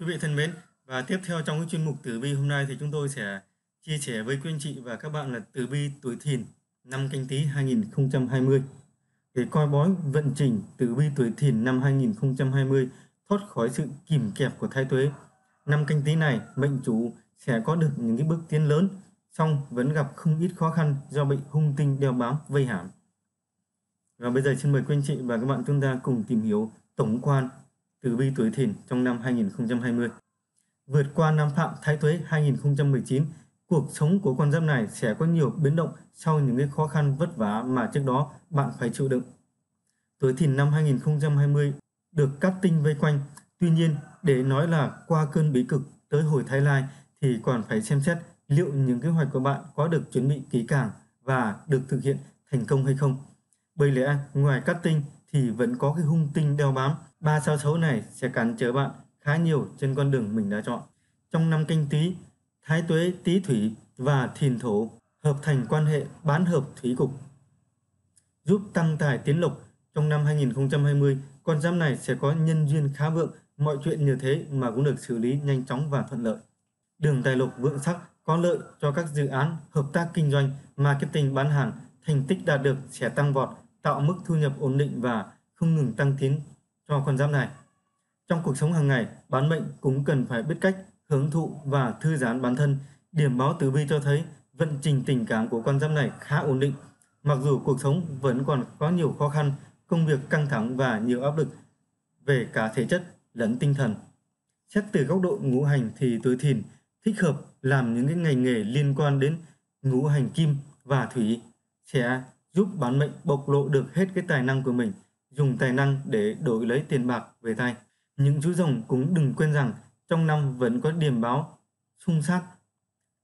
quý vị thân mến và tiếp theo trong cái chuyên mục tử vi hôm nay thì chúng tôi sẽ chia sẻ với quý anh chị và các bạn là tử vi tuổi thìn năm canh tí 2020 để coi bói vận trình tử vi tuổi thìn năm 2020 thoát khỏi sự kìm kẹp của thái tuế. Năm canh tí này, mệnh chủ sẽ có được những cái bước tiến lớn, song vẫn gặp không ít khó khăn do bị hung tinh đeo bám, vây hãm. Và bây giờ xin mời quý anh chị và các bạn chúng ta cùng tìm hiểu tổng quan tử vi tuổi thìn trong năm 2020. Vượt qua năm phạm thái tuế 2019, cuộc sống của con giáp này sẽ có nhiều biến động sau những cái khó khăn vất vả mà trước đó bạn phải chịu đựng. Tuổi thìn năm 2020 được cát tinh vây quanh, tuy nhiên để nói là qua cơn bí cực tới hồi thái lai thì còn phải xem xét liệu những kế hoạch của bạn có được chuẩn bị kỹ càng và được thực hiện thành công hay không. Bởi lẽ ngoài cát tinh thì vẫn có cái hung tinh đeo bám. Ba sao xấu này sẽ cản trở bạn khá nhiều trên con đường mình đã chọn. Trong năm canh tí, thái tuế tý thủy và thìn thổ hợp thành quan hệ bán hợp thủy cục. Giúp tăng tài tiến lộc trong năm 2020, con giáp này sẽ có nhân duyên khá vượng, mọi chuyện như thế mà cũng được xử lý nhanh chóng và thuận lợi. Đường tài lộc vượng sắc có lợi cho các dự án hợp tác kinh doanh, marketing bán hàng, thành tích đạt được sẽ tăng vọt, tạo mức thu nhập ổn định và không ngừng tăng tiến cho con giáp này. Trong cuộc sống hàng ngày, bán mệnh cũng cần phải biết cách hưởng thụ và thư giãn bản thân. Điểm báo tử vi cho thấy vận trình tình cảm của con giáp này khá ổn định. Mặc dù cuộc sống vẫn còn có nhiều khó khăn, công việc căng thẳng và nhiều áp lực về cả thể chất lẫn tinh thần. Xét từ góc độ ngũ hành thì tuổi thìn thích hợp làm những cái ngành nghề liên quan đến ngũ hành kim và thủy sẽ giúp bán mệnh bộc lộ được hết cái tài năng của mình, dùng tài năng để đổi lấy tiền bạc về tay. Những chú rồng cũng đừng quên rằng trong năm vẫn có điểm báo xung sát.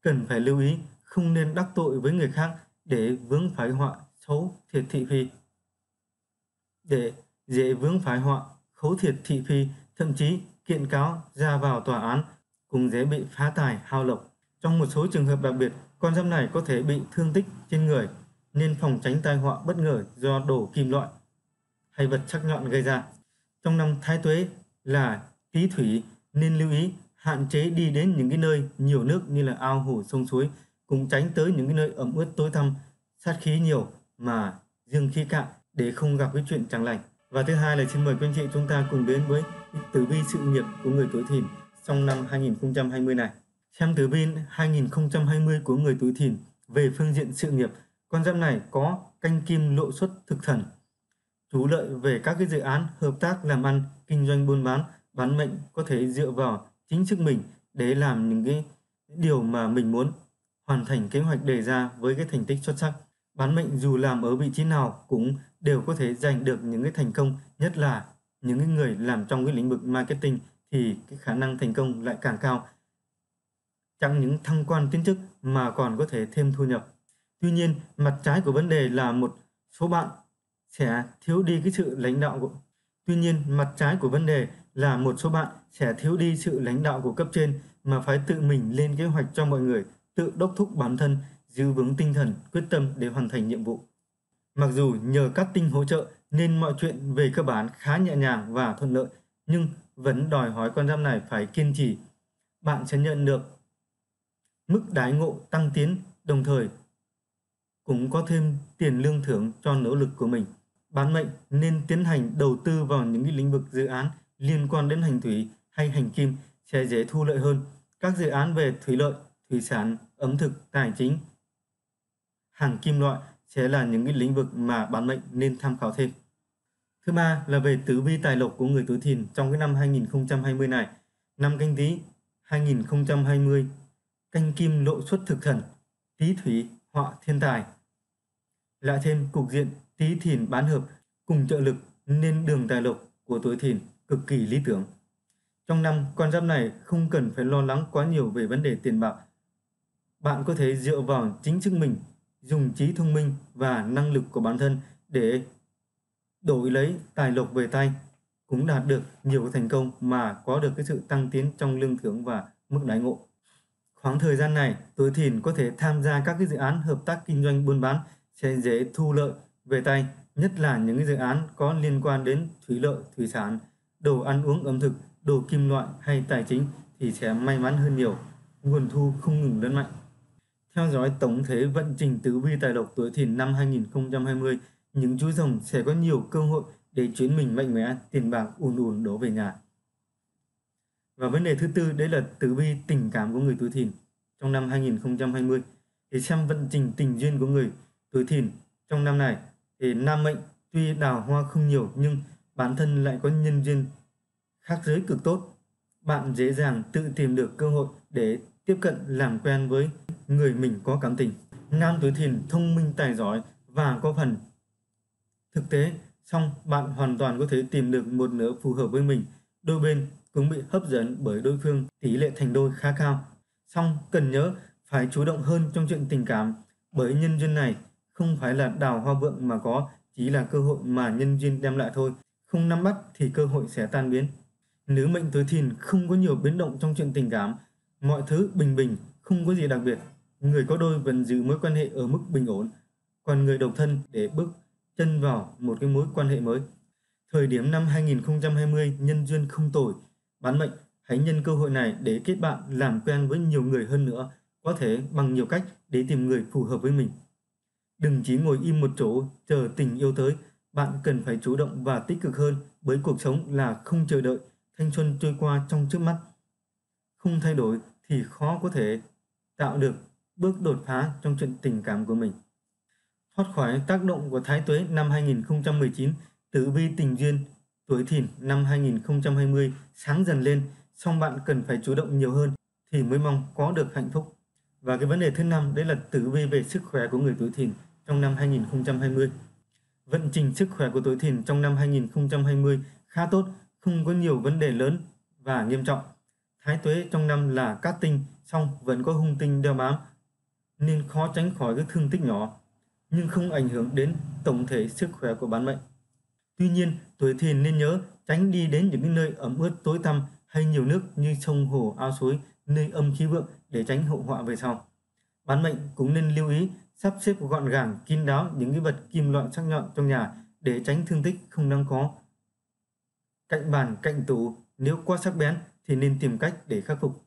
Cần phải lưu ý không nên đắc tội với người khác để vướng phải họa xấu thiệt thị phi. Để dễ vướng phải họa khấu thiệt thị phi, thậm chí kiện cáo ra vào tòa án cũng dễ bị phá tài hao lộc. Trong một số trường hợp đặc biệt, con giáp này có thể bị thương tích trên người nên phòng tránh tai họa bất ngờ do đổ kim loại hay vật sắc nhọn gây ra. Trong năm Thái Tuế là Tý Thủy nên lưu ý hạn chế đi đến những cái nơi nhiều nước như là ao hồ, sông suối cũng tránh tới những cái nơi ẩm ướt tối tăm sát khí nhiều mà dương khí cạn để không gặp cái chuyện chẳng lành. Và thứ hai là xin mời quý anh chị chúng ta cùng đến với tử vi sự nghiệp của người tuổi thìn trong năm 2020 này. Xem tử vi 2020 của người tuổi thìn về phương diện sự nghiệp, con giáp này có canh kim lộ xuất thực thần thú lợi về các cái dự án hợp tác làm ăn, kinh doanh buôn bán bán mệnh có thể dựa vào chính sức mình để làm những cái điều mà mình muốn, hoàn thành kế hoạch đề ra với cái thành tích xuất sắc. Bán mệnh dù làm ở vị trí nào cũng đều có thể giành được những cái thành công, nhất là những cái người làm trong cái lĩnh vực marketing thì cái khả năng thành công lại càng cao. Chẳng những thăng quan tiến chức mà còn có thể thêm thu nhập. Tuy nhiên, mặt trái của vấn đề là một số bạn sẽ thiếu đi cái sự lãnh đạo của, tuy nhiên mặt trái của vấn đề là một số bạn sẽ thiếu đi sự lãnh đạo của cấp trên mà phải tự mình lên kế hoạch cho mọi người, tự đốc thúc bản thân, giữ vững tinh thần, quyết tâm để hoàn thành nhiệm vụ. Mặc dù nhờ các tinh hỗ trợ nên mọi chuyện về cơ bản khá nhẹ nhàng và thuận lợi, nhưng vẫn đòi hỏi con giáp này phải kiên trì. Bạn sẽ nhận được mức đái ngộ tăng tiến, đồng thời cũng có thêm tiền lương thưởng cho nỗ lực của mình bán mệnh nên tiến hành đầu tư vào những lĩnh vực dự án liên quan đến hành thủy hay hành kim sẽ dễ thu lợi hơn. Các dự án về thủy lợi, thủy sản, ẩm thực, tài chính, hàng kim loại sẽ là những cái lĩnh vực mà bán mệnh nên tham khảo thêm. Thứ ba là về tử vi tài lộc của người tuổi thìn trong cái năm 2020 này. Năm canh tí 2020, canh kim lộ xuất thực thần, tý thủy họa thiên tài. Lại thêm cục diện tý thìn bán hợp cùng trợ lực nên đường tài lộc của tuổi thìn cực kỳ lý tưởng. Trong năm, con giáp này không cần phải lo lắng quá nhiều về vấn đề tiền bạc. Bạn có thể dựa vào chính sức mình, dùng trí thông minh và năng lực của bản thân để đổi lấy tài lộc về tay, cũng đạt được nhiều thành công mà có được cái sự tăng tiến trong lương thưởng và mức đãi ngộ. Khoảng thời gian này, tuổi thìn có thể tham gia các cái dự án hợp tác kinh doanh buôn bán sẽ dễ thu lợi về tay, nhất là những dự án có liên quan đến thủy lợi, thủy sản, đồ ăn uống ẩm thực đồ kim loại hay tài chính thì sẽ may mắn hơn nhiều, nguồn thu không ngừng lớn mạnh. Theo dõi tổng thể vận trình tứ vi tài lộc tuổi thìn năm 2020, những chú rồng sẽ có nhiều cơ hội để chuyển mình mạnh mẽ, tiền bạc ùn ùn đổ về nhà. Và vấn đề thứ tư đấy là tứ vi tình cảm của người tuổi thìn trong năm 2020. Thì xem vận trình tình duyên của người tuổi thìn trong năm này thì nam mệnh tuy đào hoa không nhiều nhưng bản thân lại có nhân duyên khác giới cực tốt. Bạn dễ dàng tự tìm được cơ hội để tiếp cận làm quen với người mình có cảm tình. Nam tuổi thìn thông minh tài giỏi và có phần thực tế, song bạn hoàn toàn có thể tìm được một nửa phù hợp với mình. Đôi bên cũng bị hấp dẫn bởi đối phương tỷ lệ thành đôi khá cao. Song cần nhớ phải chủ động hơn trong chuyện tình cảm bởi nhân duyên này không phải là đào hoa vượng mà có chỉ là cơ hội mà nhân duyên đem lại thôi. Không nắm bắt thì cơ hội sẽ tan biến. Nữ mệnh tuổi thìn không có nhiều biến động trong chuyện tình cảm, mọi thứ bình bình, không có gì đặc biệt. Người có đôi vẫn giữ mối quan hệ ở mức bình ổn, còn người độc thân để bước chân vào một cái mối quan hệ mới. Thời điểm năm 2020 nhân duyên không tồi, bán mệnh hãy nhân cơ hội này để kết bạn làm quen với nhiều người hơn nữa, có thể bằng nhiều cách để tìm người phù hợp với mình. Đừng chỉ ngồi im một chỗ chờ tình yêu tới, bạn cần phải chủ động và tích cực hơn bởi cuộc sống là không chờ đợi, thanh xuân trôi qua trong trước mắt. Không thay đổi thì khó có thể tạo được bước đột phá trong chuyện tình cảm của mình. Thoát khỏi tác động của Thái Tuế năm 2019, tử vi tình duyên tuổi thìn năm 2020 sáng dần lên, song bạn cần phải chủ động nhiều hơn thì mới mong có được hạnh phúc. Và cái vấn đề thứ năm đấy là tử vi về sức khỏe của người tuổi thìn trong năm 2020. Vận trình sức khỏe của tuổi thìn trong năm 2020 khá tốt, không có nhiều vấn đề lớn và nghiêm trọng. Thái tuế trong năm là cát tinh, song vẫn có hung tinh đeo bám, nên khó tránh khỏi các thương tích nhỏ, nhưng không ảnh hưởng đến tổng thể sức khỏe của bản mệnh. Tuy nhiên, tuổi thìn nên nhớ tránh đi đến những nơi ẩm ướt tối tăm hay nhiều nước như sông hồ ao suối nơi âm khí vượng để tránh hậu họa về sau. Bán mệnh cũng nên lưu ý sắp xếp gọn gàng, kín đáo những cái vật kim loại sắc nhọn trong nhà để tránh thương tích không đáng có. Cạnh bàn, cạnh tủ, nếu quá sắc bén thì nên tìm cách để khắc phục.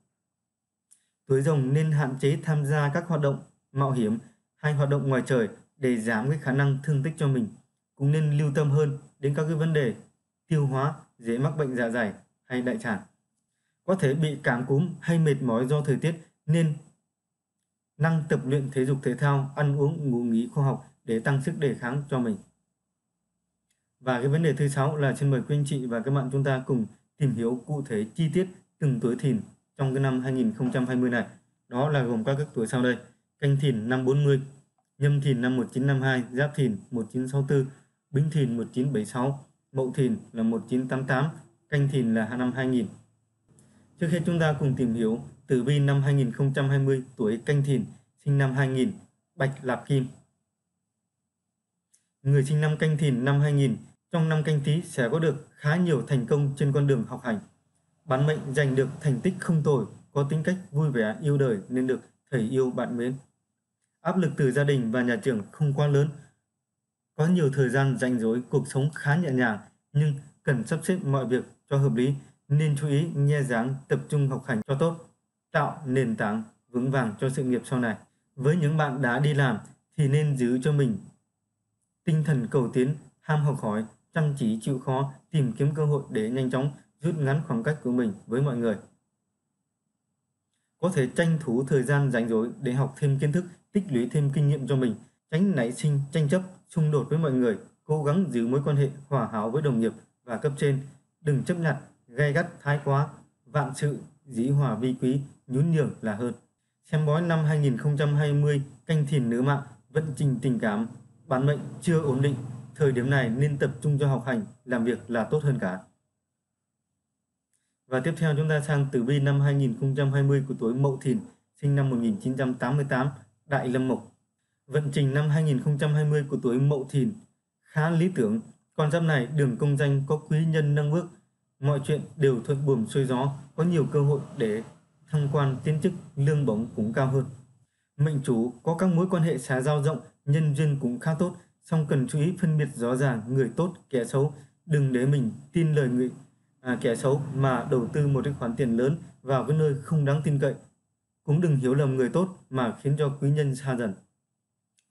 Tuổi rồng nên hạn chế tham gia các hoạt động mạo hiểm hay hoạt động ngoài trời để giảm cái khả năng thương tích cho mình. Cũng nên lưu tâm hơn đến các cái vấn đề tiêu hóa, dễ mắc bệnh dạ dày hay đại tràng. Có thể bị cảm cúm hay mệt mỏi do thời tiết nên năng tập luyện thể dục thể thao, ăn uống, ngủ nghỉ khoa học để tăng sức đề kháng cho mình. Và cái vấn đề thứ sáu là xin mời quý anh chị và các bạn chúng ta cùng tìm hiểu cụ thể chi tiết từng tuổi thìn trong cái năm 2020 này. Đó là gồm các các tuổi sau đây. Canh thìn năm 40, nhâm thìn năm 1952, giáp thìn 1964, bính thìn 1976, mậu thìn là 1988, canh thìn là năm 2000. Trước hết chúng ta cùng tìm hiểu tử vi năm 2020 tuổi canh thìn, sinh năm 2000, bạch lạp kim. Người sinh năm canh thìn năm 2000 trong năm canh tí sẽ có được khá nhiều thành công trên con đường học hành. bản mệnh giành được thành tích không tồi, có tính cách vui vẻ, yêu đời nên được thầy yêu bạn mến. Áp lực từ gia đình và nhà trường không quá lớn. Có nhiều thời gian rảnh rỗi, cuộc sống khá nhẹ nhàng nhưng cần sắp xếp mọi việc cho hợp lý nên chú ý nghe dáng tập trung học hành cho tốt, tạo nền tảng vững vàng cho sự nghiệp sau này. Với những bạn đã đi làm thì nên giữ cho mình tinh thần cầu tiến, ham học hỏi, chăm chỉ chịu khó, tìm kiếm cơ hội để nhanh chóng rút ngắn khoảng cách của mình với mọi người. Có thể tranh thủ thời gian rảnh rỗi để học thêm kiến thức, tích lũy thêm kinh nghiệm cho mình, tránh nảy sinh tranh chấp, xung đột với mọi người, cố gắng giữ mối quan hệ hòa hảo với đồng nghiệp và cấp trên, đừng chấp nhận gay gắt thái quá, vạn sự dĩ hòa vi quý, nhún nhường là hơn. Xem bói năm 2020 canh thìn nữ mạng, vận trình tình cảm, bản mệnh chưa ổn định, thời điểm này nên tập trung cho học hành, làm việc là tốt hơn cả. Và tiếp theo chúng ta sang tử vi năm 2020 của tuổi Mậu Thìn, sinh năm 1988, Đại Lâm Mộc. Vận trình năm 2020 của tuổi Mậu Thìn khá lý tưởng, con giáp này đường công danh có quý nhân nâng bước, mọi chuyện đều thuận buồm xuôi gió, có nhiều cơ hội để thăng quan tiến chức, lương bổng cũng cao hơn. Mệnh chủ có các mối quan hệ xã giao rộng, nhân duyên cũng khá tốt, song cần chú ý phân biệt rõ ràng người tốt kẻ xấu, đừng để mình tin lời người à, kẻ xấu mà đầu tư một cái khoản tiền lớn vào cái nơi không đáng tin cậy. Cũng đừng hiểu lầm người tốt mà khiến cho quý nhân xa dần.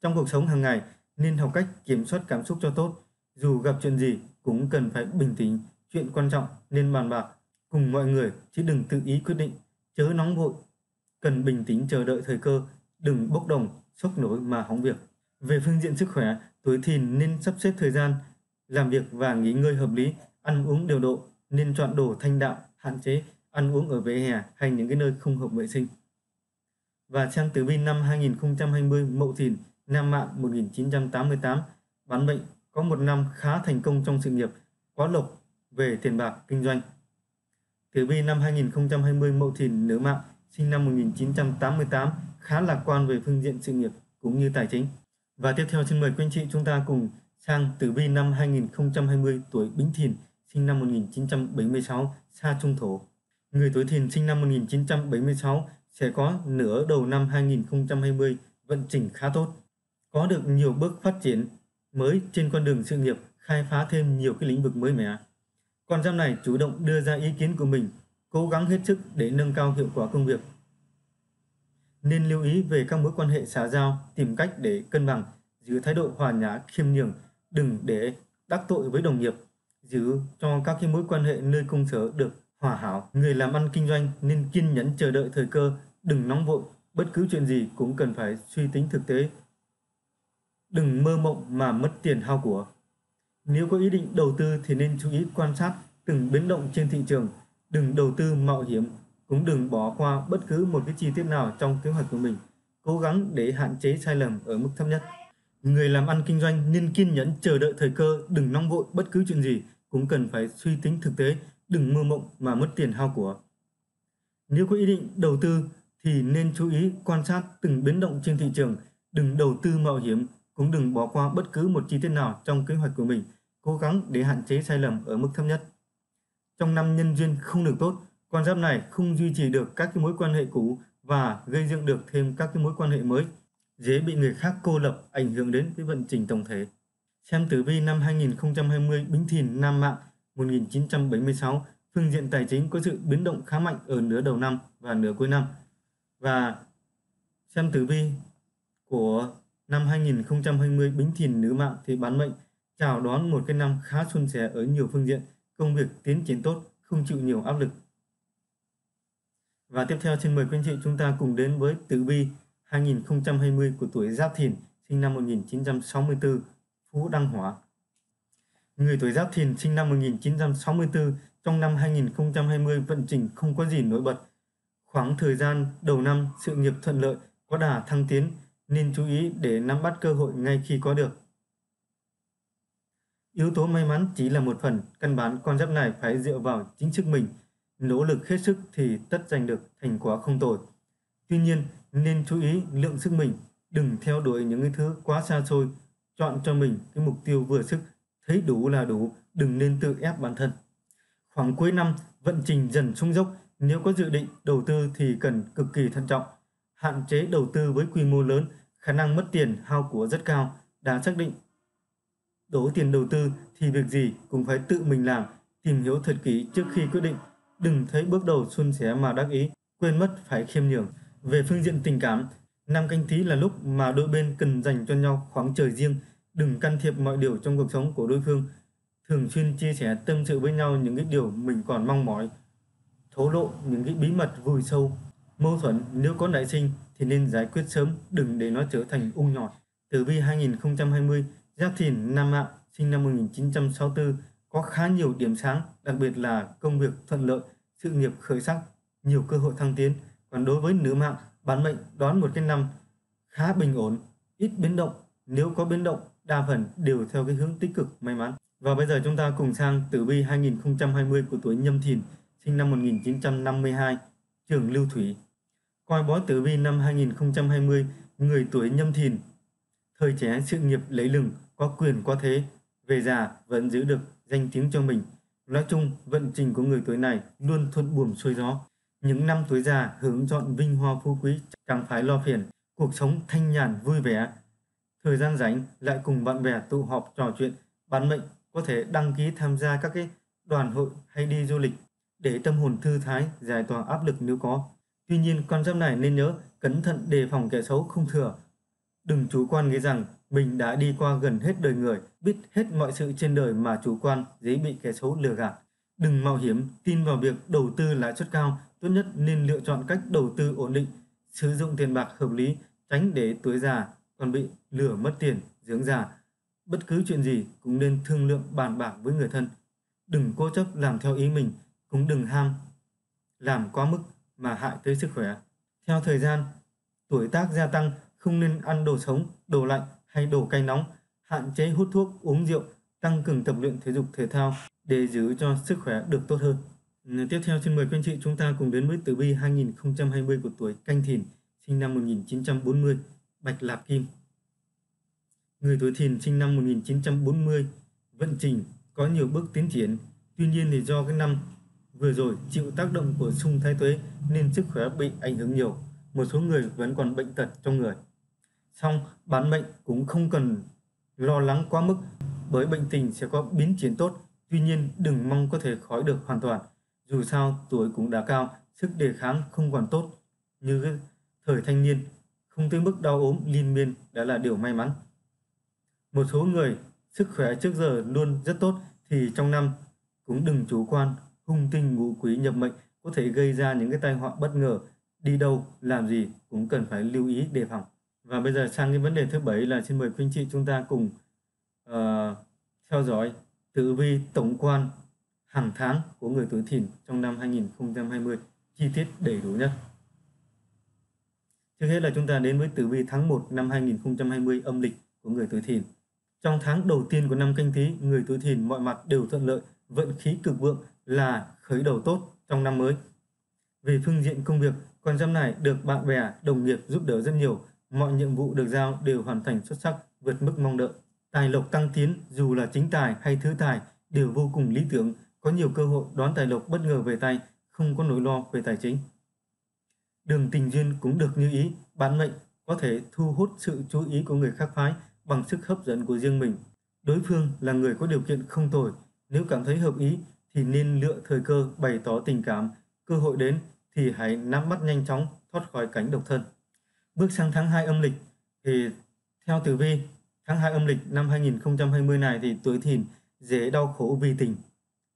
Trong cuộc sống hàng ngày nên học cách kiểm soát cảm xúc cho tốt. Dù gặp chuyện gì cũng cần phải bình tĩnh, chuyện quan trọng nên bàn bạc cùng mọi người chứ đừng tự ý quyết định, chớ nóng vội. Cần bình tĩnh chờ đợi thời cơ, đừng bốc đồng, sốc nổi mà hỏng việc. Về phương diện sức khỏe, tuổi thìn nên sắp xếp thời gian làm việc và nghỉ ngơi hợp lý, ăn uống điều độ, nên chọn đồ thanh đạm, hạn chế ăn uống ở vỉa hè hay những cái nơi không hợp vệ sinh. Và xem tử vi năm 2020 Mậu Thìn, Nam Mạng 1988, bán mệnh có một năm khá thành công trong sự nghiệp, có lộc về tiền bạc kinh doanh. Tử vi năm 2020 Mậu Thìn nữ mạng sinh năm 1988 khá lạc quan về phương diện sự nghiệp cũng như tài chính. Và tiếp theo xin mời quý anh chị chúng ta cùng sang tử vi năm 2020 tuổi Bính Thìn sinh năm 1976 xa Trung Thổ. Người tuổi Thìn sinh năm 1976 sẽ có nửa đầu năm 2020 vận trình khá tốt, có được nhiều bước phát triển mới trên con đường sự nghiệp, khai phá thêm nhiều cái lĩnh vực mới mẻ. Con giáp này chủ động đưa ra ý kiến của mình, cố gắng hết sức để nâng cao hiệu quả công việc. Nên lưu ý về các mối quan hệ xã giao, tìm cách để cân bằng, giữ thái độ hòa nhã, khiêm nhường, đừng để đắc tội với đồng nghiệp, giữ cho các cái mối quan hệ nơi công sở được hòa hảo. Người làm ăn kinh doanh nên kiên nhẫn chờ đợi thời cơ, đừng nóng vội, bất cứ chuyện gì cũng cần phải suy tính thực tế. Đừng mơ mộng mà mất tiền hao của. Nếu có ý định đầu tư thì nên chú ý quan sát từng biến động trên thị trường, đừng đầu tư mạo hiểm, cũng đừng bỏ qua bất cứ một cái chi tiết nào trong kế hoạch của mình. Cố gắng để hạn chế sai lầm ở mức thấp nhất. Người làm ăn kinh doanh nên kiên nhẫn chờ đợi thời cơ, đừng nóng vội bất cứ chuyện gì, cũng cần phải suy tính thực tế, đừng mơ mộng mà mất tiền hao của. Nếu có ý định đầu tư thì nên chú ý quan sát từng biến động trên thị trường, đừng đầu tư mạo hiểm, cũng đừng bỏ qua bất cứ một chi tiết nào trong kế hoạch của mình, cố gắng để hạn chế sai lầm ở mức thấp nhất. Trong năm nhân duyên không được tốt, con giáp này không duy trì được các cái mối quan hệ cũ và gây dựng được thêm các cái mối quan hệ mới, dễ bị người khác cô lập ảnh hưởng đến cái vận trình tổng thể. Xem tử vi năm 2020 Bính Thìn Nam Mạng 1976, phương diện tài chính có sự biến động khá mạnh ở nửa đầu năm và nửa cuối năm. Và xem tử vi của năm 2020 Bính Thìn nữ mạng thì bán mệnh chào đón một cái năm khá suôn sẻ ở nhiều phương diện, công việc tiến triển tốt, không chịu nhiều áp lực. Và tiếp theo xin mời quý anh chị chúng ta cùng đến với tử vi 2020 của tuổi Giáp Thìn, sinh năm 1964, Phú Đăng Hỏa. Người tuổi Giáp Thìn sinh năm 1964 trong năm 2020 vận trình không có gì nổi bật. Khoảng thời gian đầu năm sự nghiệp thuận lợi, có đà thăng tiến nên chú ý để nắm bắt cơ hội ngay khi có được. Yếu tố may mắn chỉ là một phần, căn bản con giáp này phải dựa vào chính sức mình, nỗ lực hết sức thì tất giành được thành quả không tồi. Tuy nhiên, nên chú ý lượng sức mình, đừng theo đuổi những cái thứ quá xa xôi, chọn cho mình cái mục tiêu vừa sức, thấy đủ là đủ, đừng nên tự ép bản thân. Khoảng cuối năm, vận trình dần xuống dốc, nếu có dự định đầu tư thì cần cực kỳ thận trọng, hạn chế đầu tư với quy mô lớn, khả năng mất tiền hao của rất cao, đã xác định đổ tiền đầu tư thì việc gì cũng phải tự mình làm, tìm hiểu thật kỹ trước khi quyết định, đừng thấy bước đầu xuân sẻ mà đắc ý, quên mất phải khiêm nhường. Về phương diện tình cảm, năm canh tí là lúc mà đôi bên cần dành cho nhau khoảng trời riêng, đừng can thiệp mọi điều trong cuộc sống của đối phương, thường xuyên chia sẻ tâm sự với nhau những cái điều mình còn mong mỏi, thổ lộ những cái bí mật vùi sâu. Mâu thuẫn nếu có nảy sinh thì nên giải quyết sớm, đừng để nó trở thành ung nhọt. Tử vi 2020, Gia Thìn, Nam Mạng, sinh năm 1964, có khá nhiều điểm sáng, đặc biệt là công việc thuận lợi, sự nghiệp khởi sắc, nhiều cơ hội thăng tiến. Còn đối với nữ mạng, bán mệnh đón một cái năm khá bình ổn, ít biến động. Nếu có biến động, đa phần đều theo cái hướng tích cực may mắn. Và bây giờ chúng ta cùng sang tử vi 2020 của tuổi Nhâm Thìn, sinh năm 1952, trường Lưu Thủy. Coi bói tử vi năm 2020, người tuổi Nhâm Thìn, thời trẻ sự nghiệp lấy lừng, có quyền có thế, về già vẫn giữ được danh tiếng cho mình. Nói chung, vận trình của người tuổi này luôn thuận buồm xuôi gió. Những năm tuổi già hướng chọn vinh hoa phú quý chẳng phải lo phiền, cuộc sống thanh nhàn vui vẻ. Thời gian rảnh lại cùng bạn bè tụ họp trò chuyện, bán mệnh có thể đăng ký tham gia các cái đoàn hội hay đi du lịch để tâm hồn thư thái, giải tỏa áp lực nếu có. Tuy nhiên, con giáp này nên nhớ cẩn thận đề phòng kẻ xấu không thừa. Đừng chủ quan nghĩ rằng mình đã đi qua gần hết đời người, biết hết mọi sự trên đời mà chủ quan dễ bị kẻ xấu lừa gạt. Đừng mạo hiểm tin vào việc đầu tư lãi suất cao, tốt nhất nên lựa chọn cách đầu tư ổn định, sử dụng tiền bạc hợp lý, tránh để tuổi già còn bị lừa mất tiền, dưỡng già. Bất cứ chuyện gì cũng nên thương lượng bàn bạc với người thân. Đừng cố chấp làm theo ý mình, cũng đừng ham làm quá mức mà hại tới sức khỏe. Theo thời gian, tuổi tác gia tăng không nên ăn đồ sống, đồ lạnh hay đồ cay nóng, hạn chế hút thuốc, uống rượu, tăng cường tập luyện thể dục thể thao để giữ cho sức khỏe được tốt hơn. Ừ, tiếp theo xin mời quý anh chị chúng ta cùng đến với tử vi 2020 của tuổi Canh Thìn, sinh năm 1940, Bạch Lạp Kim. Người tuổi Thìn sinh năm 1940, vận trình có nhiều bước tiến triển, tuy nhiên thì do cái năm vừa rồi chịu tác động của xung thái tuế nên sức khỏe bị ảnh hưởng nhiều. Một số người vẫn còn bệnh tật trong người xong bán mệnh cũng không cần lo lắng quá mức bởi bệnh tình sẽ có biến chuyển tốt. Tuy nhiên đừng mong có thể khỏi được hoàn toàn. Dù sao tuổi cũng đã cao, sức đề kháng không còn tốt như thời thanh niên, không tới mức đau ốm liên miên đã là điều may mắn. Một số người sức khỏe trước giờ luôn rất tốt thì trong năm cũng đừng chủ quan hung tinh ngũ quý nhập mệnh có thể gây ra những cái tai họa bất ngờ đi đâu làm gì cũng cần phải lưu ý đề phòng và bây giờ sang cái vấn đề thứ bảy là xin mời quý anh chị chúng ta cùng uh, theo dõi tử vi tổng quan hàng tháng của người tuổi thìn trong năm 2020 chi tiết đầy đủ nhất. Trước hết là chúng ta đến với tử vi tháng 1 năm 2020 âm lịch của người tuổi thìn. Trong tháng đầu tiên của năm canh tí, người tuổi thìn mọi mặt đều thuận lợi, vận khí cực vượng là khởi đầu tốt trong năm mới. Về phương diện công việc, con giáp này được bạn bè, đồng nghiệp giúp đỡ rất nhiều, mọi nhiệm vụ được giao đều hoàn thành xuất sắc, vượt mức mong đợi. Tài lộc tăng tiến, dù là chính tài hay thứ tài, đều vô cùng lý tưởng, có nhiều cơ hội đón tài lộc bất ngờ về tay, không có nỗi lo về tài chính. Đường tình duyên cũng được như ý, bán mệnh có thể thu hút sự chú ý của người khác phái bằng sức hấp dẫn của riêng mình. Đối phương là người có điều kiện không tồi, nếu cảm thấy hợp ý thì nên lựa thời cơ bày tỏ tình cảm, cơ hội đến thì hãy nắm bắt nhanh chóng thoát khỏi cảnh độc thân. Bước sang tháng 2 âm lịch thì theo tử vi, tháng 2 âm lịch năm 2020 này thì tuổi thìn dễ đau khổ vì tình.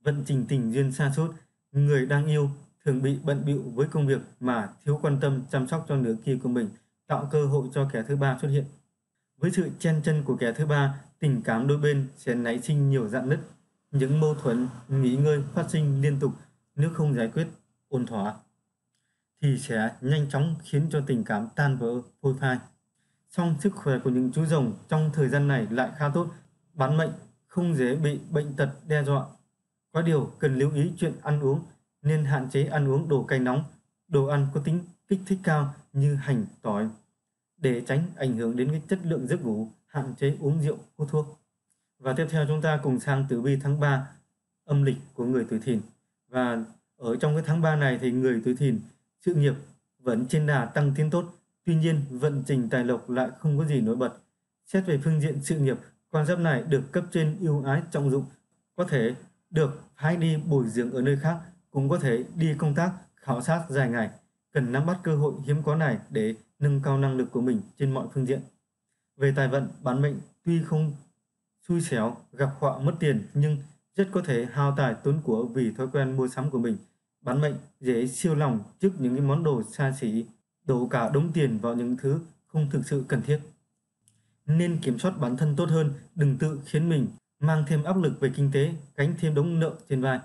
Vận trình tình duyên xa suốt, người đang yêu thường bị bận bịu với công việc mà thiếu quan tâm chăm sóc cho nửa kia của mình, tạo cơ hội cho kẻ thứ ba xuất hiện. Với sự chen chân của kẻ thứ ba, tình cảm đôi bên sẽ nảy sinh nhiều dạn nứt, những mâu thuẫn nghỉ ngơi phát sinh liên tục nếu không giải quyết ổn thỏa thì sẽ nhanh chóng khiến cho tình cảm tan vỡ phôi phai. Song sức khỏe của những chú rồng trong thời gian này lại khá tốt, bán mệnh không dễ bị bệnh tật đe dọa. Có điều cần lưu ý chuyện ăn uống, nên hạn chế ăn uống đồ cay nóng, đồ ăn có tính kích thích cao như hành, tỏi để tránh ảnh hưởng đến cái chất lượng giấc ngủ, hạn chế uống rượu, hút thuốc. Và tiếp theo chúng ta cùng sang tử vi tháng 3 âm lịch của người tuổi thìn. Và ở trong cái tháng 3 này thì người tuổi thìn sự nghiệp vẫn trên đà tăng tiến tốt. Tuy nhiên vận trình tài lộc lại không có gì nổi bật. Xét về phương diện sự nghiệp, con giáp này được cấp trên ưu ái trọng dụng, có thể được phái đi bồi dưỡng ở nơi khác, cũng có thể đi công tác khảo sát dài ngày. Cần nắm bắt cơ hội hiếm có này để nâng cao năng lực của mình trên mọi phương diện. Về tài vận, bán mệnh tuy không xui xẻo, gặp họa mất tiền nhưng rất có thể hao tài tốn của vì thói quen mua sắm của mình. Bán mệnh dễ siêu lòng trước những cái món đồ xa xỉ, đổ cả đống tiền vào những thứ không thực sự cần thiết. Nên kiểm soát bản thân tốt hơn, đừng tự khiến mình mang thêm áp lực về kinh tế, gánh thêm đống nợ trên vai.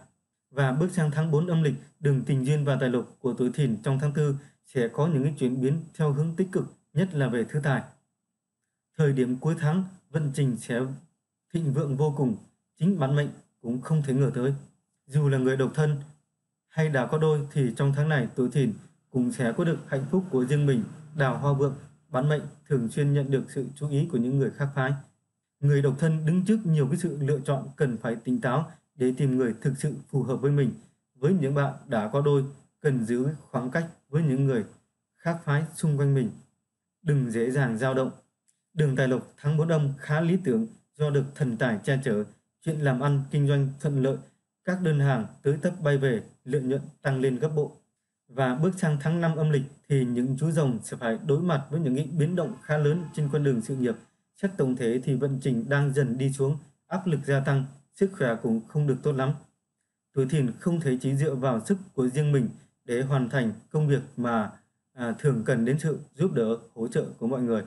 Và bước sang tháng 4 âm lịch, đường tình duyên và tài lộc của tuổi thìn trong tháng 4 sẽ có những cái chuyển biến theo hướng tích cực, nhất là về thứ tài. Thời điểm cuối tháng, vận trình sẽ thịnh vượng vô cùng, chính bản mệnh cũng không thể ngờ tới. Dù là người độc thân hay đã có đôi thì trong tháng này tuổi thìn cũng sẽ có được hạnh phúc của riêng mình, đào hoa vượng, bản mệnh thường xuyên nhận được sự chú ý của những người khác phái. Người độc thân đứng trước nhiều cái sự lựa chọn cần phải tỉnh táo để tìm người thực sự phù hợp với mình. Với những bạn đã có đôi, cần giữ khoảng cách với những người khác phái xung quanh mình. Đừng dễ dàng dao động. Đường tài lộc tháng 4 âm khá lý tưởng do được thần tài che chở, chuyện làm ăn kinh doanh thuận lợi các đơn hàng tới tấp bay về, lợi nhuận tăng lên gấp bộ. Và bước sang tháng 5 âm lịch thì những chú rồng sẽ phải đối mặt với những biến động khá lớn trên con đường sự nghiệp. Xét tổng thể thì vận trình đang dần đi xuống, áp lực gia tăng, sức khỏe cũng không được tốt lắm. Tuổi thìn không thể chỉ dựa vào sức của riêng mình để hoàn thành công việc mà à, thường cần đến sự giúp đỡ, hỗ trợ của mọi người.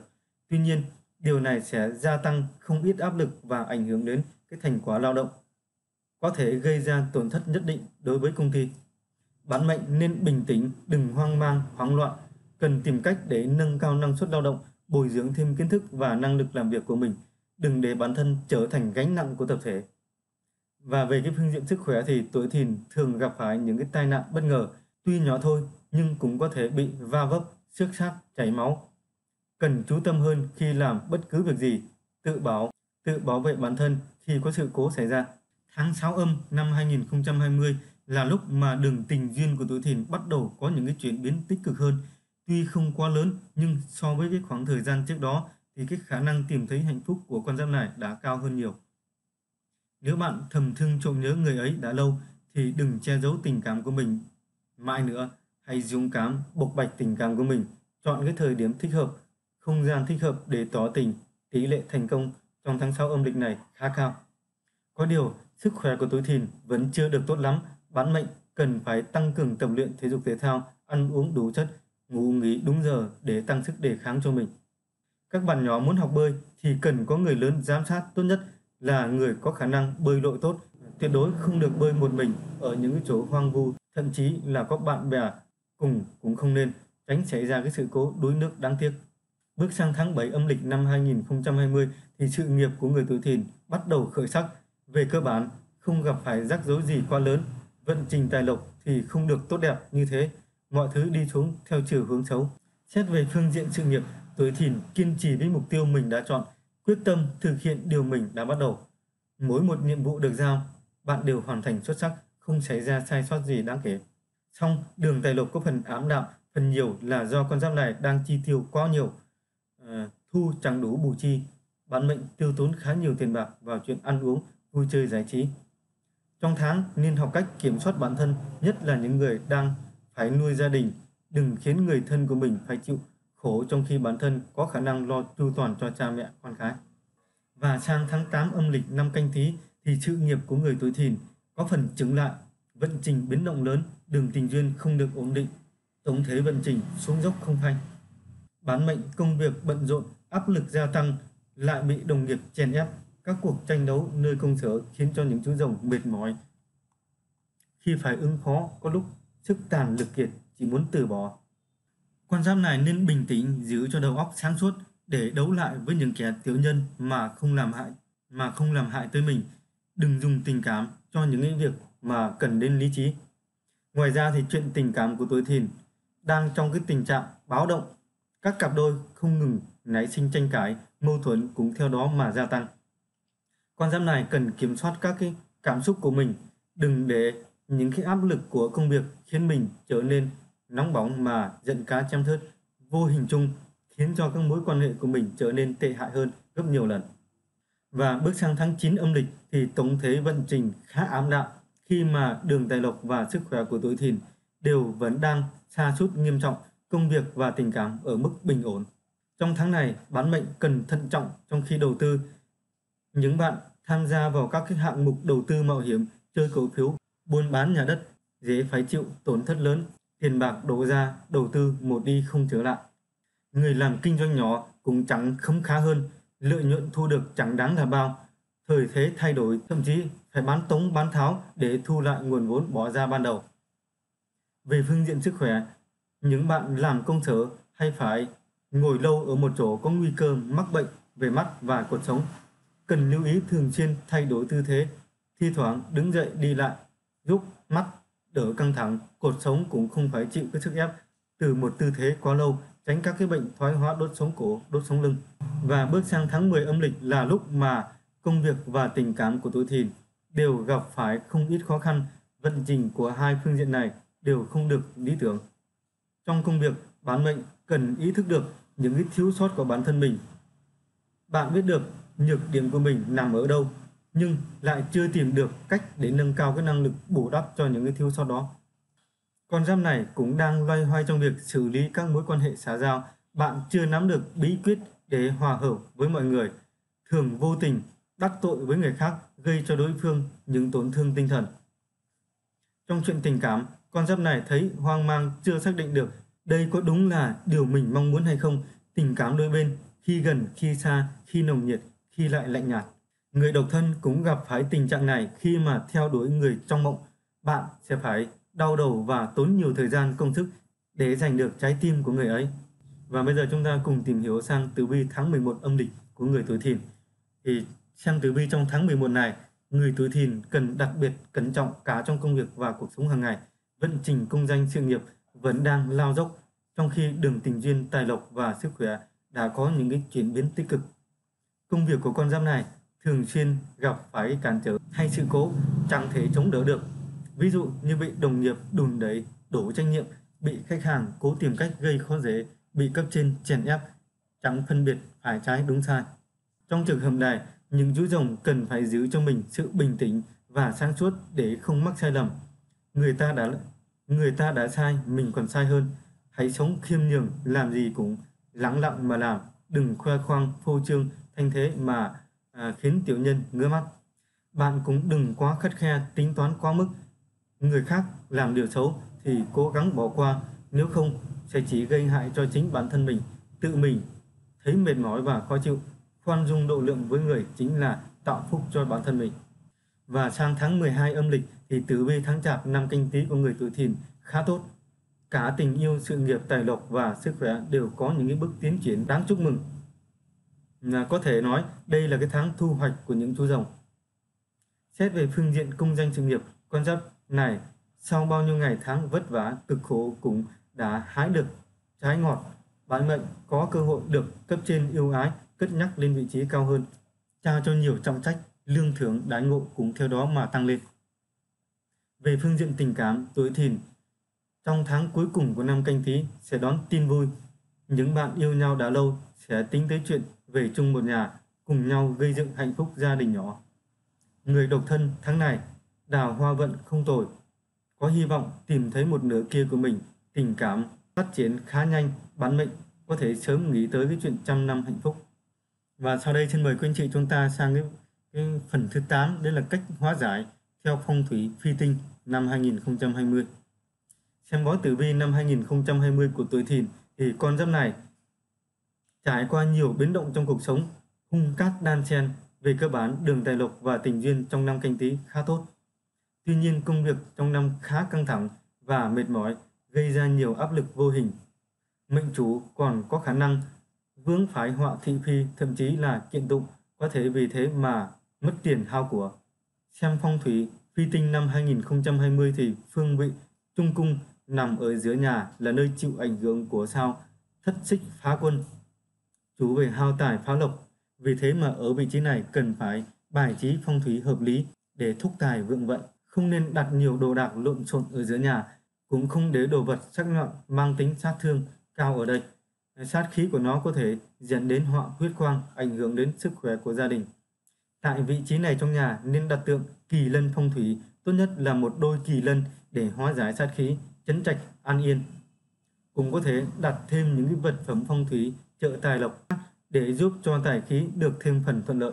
Tuy nhiên, điều này sẽ gia tăng không ít áp lực và ảnh hưởng đến cái thành quả lao động, có thể gây ra tổn thất nhất định đối với công ty. Bán mệnh nên bình tĩnh, đừng hoang mang, hoang loạn, cần tìm cách để nâng cao năng suất lao động, bồi dưỡng thêm kiến thức và năng lực làm việc của mình, đừng để bản thân trở thành gánh nặng của tập thể. Và về cái phương diện sức khỏe thì tuổi thìn thường gặp phải những cái tai nạn bất ngờ, tuy nhỏ thôi nhưng cũng có thể bị va vấp, xước sát, chảy máu. Cần chú tâm hơn khi làm bất cứ việc gì, tự bảo, tự bảo vệ bản thân khi có sự cố xảy ra. Tháng 6 âm năm 2020 là lúc mà đường tình duyên của tuổi thìn bắt đầu có những cái chuyển biến tích cực hơn. Tuy không quá lớn nhưng so với cái khoảng thời gian trước đó thì cái khả năng tìm thấy hạnh phúc của con giáp này đã cao hơn nhiều. Nếu bạn thầm thương trộm nhớ người ấy đã lâu thì đừng che giấu tình cảm của mình mãi nữa. Hãy dũng cảm bộc bạch tình cảm của mình, chọn cái thời điểm thích hợp, không gian thích hợp để tỏ tình. Tỷ lệ thành công trong tháng 6 âm lịch này khá cao. Có điều, sức khỏe của tuổi thìn vẫn chưa được tốt lắm. Bán mệnh cần phải tăng cường tập luyện thể dục thể thao, ăn uống đủ chất, ngủ nghỉ đúng giờ để tăng sức đề kháng cho mình. Các bạn nhỏ muốn học bơi thì cần có người lớn giám sát tốt nhất là người có khả năng bơi lội tốt. Tuyệt đối không được bơi một mình ở những chỗ hoang vu, thậm chí là có bạn bè cùng cũng không nên, tránh xảy ra cái sự cố đuối nước đáng tiếc. Bước sang tháng 7 âm lịch năm 2020 thì sự nghiệp của người tuổi thìn bắt đầu khởi sắc. Về cơ bản, không gặp phải rắc rối gì quá lớn. Vận trình tài lộc thì không được tốt đẹp như thế. Mọi thứ đi xuống theo chiều hướng xấu. Xét về phương diện sự nghiệp, tuổi thìn kiên trì với mục tiêu mình đã chọn, quyết tâm thực hiện điều mình đã bắt đầu. Mỗi một nhiệm vụ được giao, bạn đều hoàn thành xuất sắc, không xảy ra sai sót gì đáng kể. Song đường tài lộc có phần ám đạm, phần nhiều là do con giáp này đang chi tiêu quá nhiều. À, thu chẳng đủ bù chi, bản mệnh tiêu tốn khá nhiều tiền bạc vào chuyện ăn uống, vui chơi giải trí. Trong tháng nên học cách kiểm soát bản thân, nhất là những người đang phải nuôi gia đình, đừng khiến người thân của mình phải chịu khổ trong khi bản thân có khả năng lo chu toàn cho cha mẹ con cái. Và sang tháng 8 âm lịch năm canh tí thì sự nghiệp của người tuổi thìn có phần chứng lại, vận trình biến động lớn, đường tình duyên không được ổn định, tổng thế vận trình xuống dốc không phanh. Bán mệnh công việc bận rộn, áp lực gia tăng, lại bị đồng nghiệp chèn ép, các cuộc tranh đấu nơi công sở khiến cho những chú rồng mệt mỏi. Khi phải ứng phó, có lúc sức tàn lực kiệt chỉ muốn từ bỏ. Con giáp này nên bình tĩnh giữ cho đầu óc sáng suốt để đấu lại với những kẻ tiểu nhân mà không làm hại mà không làm hại tới mình. Đừng dùng tình cảm cho những cái việc mà cần đến lý trí. Ngoài ra thì chuyện tình cảm của tuổi thìn đang trong cái tình trạng báo động. Các cặp đôi không ngừng nảy sinh tranh cãi, mâu thuẫn cũng theo đó mà gia tăng. Con giáp này cần kiểm soát các cái cảm xúc của mình, đừng để những cái áp lực của công việc khiến mình trở nên nóng bỏng mà giận cá chém thớt, vô hình chung khiến cho các mối quan hệ của mình trở nên tệ hại hơn gấp nhiều lần. Và bước sang tháng 9 âm lịch thì tổng thế vận trình khá ám đạm khi mà đường tài lộc và sức khỏe của tuổi thìn đều vẫn đang xa sút nghiêm trọng, công việc và tình cảm ở mức bình ổn. Trong tháng này, bán mệnh cần thận trọng trong khi đầu tư. Những bạn tham gia vào các cái hạng mục đầu tư mạo hiểm, chơi cổ phiếu, buôn bán nhà đất dễ phải chịu tổn thất lớn, tiền bạc đổ ra, đầu tư một đi không trở lại. Người làm kinh doanh nhỏ cũng chẳng không khá hơn, lợi nhuận thu được chẳng đáng là bao. Thời thế thay đổi, thậm chí phải bán tống bán tháo để thu lại nguồn vốn bỏ ra ban đầu. Về phương diện sức khỏe, những bạn làm công sở hay phải ngồi lâu ở một chỗ có nguy cơ mắc bệnh về mắt và cuộc sống. Cần lưu ý thường xuyên thay đổi tư thế, thi thoảng đứng dậy đi lại, giúp mắt đỡ căng thẳng, cột sống cũng không phải chịu cái sức ép từ một tư thế quá lâu, tránh các cái bệnh thoái hóa đốt sống cổ, đốt sống lưng. Và bước sang tháng 10 âm lịch là lúc mà công việc và tình cảm của tuổi thìn đều gặp phải không ít khó khăn, vận trình của hai phương diện này đều không được lý tưởng. Trong công việc, bán mệnh cần ý thức được những cái thiếu sót của bản thân mình. Bạn biết được nhược điểm của mình nằm ở đâu, nhưng lại chưa tìm được cách để nâng cao cái năng lực bù đắp cho những cái thiếu sót đó. Con giáp này cũng đang loay hoay trong việc xử lý các mối quan hệ xã giao. Bạn chưa nắm được bí quyết để hòa hợp với mọi người, thường vô tình đắc tội với người khác gây cho đối phương những tổn thương tinh thần. Trong chuyện tình cảm, con giáp này thấy hoang mang chưa xác định được đây có đúng là điều mình mong muốn hay không. Tình cảm đôi bên khi gần, khi xa, khi nồng nhiệt, khi lại lạnh nhạt. Người độc thân cũng gặp phải tình trạng này khi mà theo đuổi người trong mộng. Bạn sẽ phải đau đầu và tốn nhiều thời gian công sức để giành được trái tim của người ấy. Và bây giờ chúng ta cùng tìm hiểu sang tử vi tháng 11 âm lịch của người tuổi thìn. Thì xem tử vi trong tháng 11 này, người tuổi thìn cần đặc biệt cẩn trọng cả trong công việc và cuộc sống hàng ngày. Vận trình công danh sự nghiệp vẫn đang lao dốc, trong khi đường tình duyên, tài lộc và sức khỏe đã có những cái chuyển biến tích cực. Công việc của con giáp này thường xuyên gặp phải cản trở hay sự cố chẳng thể chống đỡ được. Ví dụ như bị đồng nghiệp đùn đẩy, đổ trách nhiệm, bị khách hàng cố tìm cách gây khó dễ, bị cấp trên chèn ép, chẳng phân biệt phải trái đúng sai. Trong trường hợp này, những chú rồng cần phải giữ cho mình sự bình tĩnh và sáng suốt để không mắc sai lầm. Người ta đã người ta đã sai, mình còn sai hơn. Hãy sống khiêm nhường, làm gì cũng lắng lặng mà làm, đừng khoe khoang phô trương anh thế mà à, khiến tiểu nhân ngứa mắt. Bạn cũng đừng quá khắt khe tính toán quá mức. Người khác làm điều xấu thì cố gắng bỏ qua, nếu không sẽ chỉ gây hại cho chính bản thân mình, tự mình thấy mệt mỏi và khó chịu. Khoan dung độ lượng với người chính là tạo phúc cho bản thân mình. Và sang tháng 12 âm lịch thì tử vi tháng chạp năm canh tí của người tuổi thìn khá tốt. Cả tình yêu, sự nghiệp, tài lộc và sức khỏe đều có những bước tiến triển đáng chúc mừng. Là có thể nói đây là cái tháng thu hoạch của những chú rồng. Xét về phương diện công danh sự nghiệp, con giáp này sau bao nhiêu ngày tháng vất vả, cực khổ cũng đã hái được trái ngọt. Bản mệnh có cơ hội được cấp trên yêu ái, cất nhắc lên vị trí cao hơn, trao cho nhiều trọng trách, lương thưởng, đãi ngộ cũng theo đó mà tăng lên. Về phương diện tình cảm, tuổi thìn trong tháng cuối cùng của năm canh tí sẽ đón tin vui. Những bạn yêu nhau đã lâu sẽ tính tới chuyện về chung một nhà, cùng nhau gây dựng hạnh phúc gia đình nhỏ. Người độc thân tháng này, đào hoa vận không tồi, có hy vọng tìm thấy một nửa kia của mình, tình cảm phát triển khá nhanh, bán mệnh có thể sớm nghĩ tới cái chuyện trăm năm hạnh phúc. Và sau đây xin mời quý anh chị chúng ta sang cái, cái phần thứ 8, đây là cách hóa giải theo phong thủy phi tinh năm 2020. Xem bói tử vi năm 2020 của tuổi thìn thì con giáp này trải qua nhiều biến động trong cuộc sống, hung cát đan xen, về cơ bản đường tài lộc và tình duyên trong năm canh tí khá tốt. Tuy nhiên công việc trong năm khá căng thẳng và mệt mỏi, gây ra nhiều áp lực vô hình. Mệnh chủ còn có khả năng vướng phải họa thị phi, thậm chí là kiện tụng, có thể vì thế mà mất tiền hao của. Xem phong thủy phi tinh năm 2020 thì phương vị trung cung nằm ở giữa nhà là nơi chịu ảnh hưởng của sao thất xích phá quân chú về hao tài phá lộc. Vì thế mà ở vị trí này cần phải bài trí phong thủy hợp lý để thúc tài vượng vận. Không nên đặt nhiều đồ đạc lộn xộn ở giữa nhà, cũng không để đồ vật sắc nhọn mang tính sát thương cao ở đây. Sát khí của nó có thể dẫn đến họa huyết quang, ảnh hưởng đến sức khỏe của gia đình. Tại vị trí này trong nhà nên đặt tượng kỳ lân phong thủy, tốt nhất là một đôi kỳ lân để hóa giải sát khí, chấn trạch an yên. Cũng có thể đặt thêm những cái vật phẩm phong thủy trợ tài lộc để giúp cho tài khí được thêm phần thuận lợi.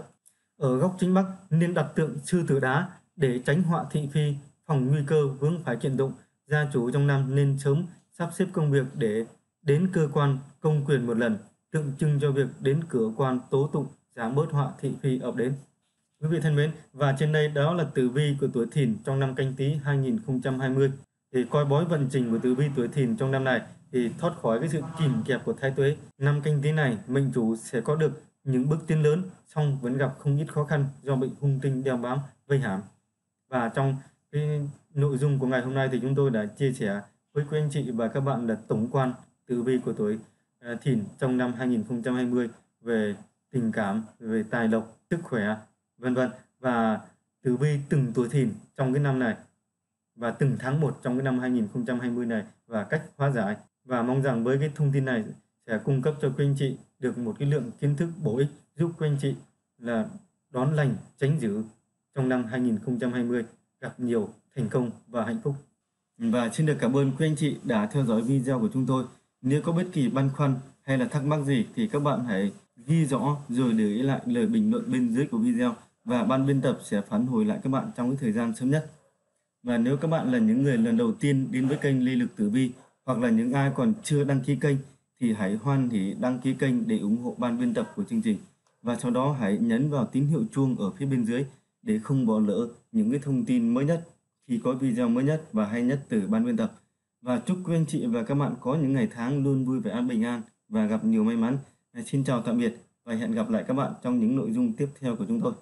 Ở góc chính bắc, nên đặt tượng sư tử đá để tránh họa thị phi, phòng nguy cơ vướng phải kiện tụng. Gia chủ trong năm nên sớm sắp xếp công việc để đến cơ quan công quyền một lần, tượng trưng cho việc đến cửa quan tố tụng giảm bớt họa thị phi ập đến. Quý vị thân mến, và trên đây đó là tử vi của tuổi thìn trong năm canh tí 2020 thì coi bói vận trình của tử vi tuổi thìn trong năm này thì thoát khỏi cái sự kìm kẹp của thái tuế, năm canh tí này, mệnh chủ sẽ có được những bước tiến lớn, song vẫn gặp không ít khó khăn do bệnh hung tinh đeo bám vây hãm. Và trong cái nội dung của ngày hôm nay thì chúng tôi đã chia sẻ với quý anh chị và các bạn là tổng quan tử vi của tuổi à, thìn trong năm 2020 về tình cảm, về tài lộc, sức khỏe, vân vân. Và tử vi từng tuổi thìn trong cái năm này và từng tháng 1 trong cái năm 2020 này và cách hóa giải và mong rằng với cái thông tin này sẽ cung cấp cho quý anh chị được một cái lượng kiến thức bổ ích, giúp quý anh chị là đón lành, tránh dữ trong năm 2020 gặp nhiều thành công và hạnh phúc. Và xin được cảm ơn quý anh chị đã theo dõi video của chúng tôi. Nếu có bất kỳ băn khoăn hay là thắc mắc gì thì các bạn hãy ghi rõ rồi để ý lại lời bình luận bên dưới của video và ban biên tập sẽ phản hồi lại các bạn trong cái thời gian sớm nhất. Và nếu các bạn là những người lần đầu tiên đến với kênh ly Lực Tử Vi hoặc là những ai còn chưa đăng ký kênh thì hãy hoan hỉ đăng ký kênh để ủng hộ ban biên tập của chương trình. Và sau đó hãy nhấn vào tín hiệu chuông ở phía bên dưới để không bỏ lỡ những cái thông tin mới nhất khi có video mới nhất và hay nhất từ ban biên tập. Và chúc quý anh chị và các bạn có những ngày tháng luôn vui vẻ an bình an và gặp nhiều may mắn. Xin chào tạm biệt và hẹn gặp lại các bạn trong những nội dung tiếp theo của chúng tôi.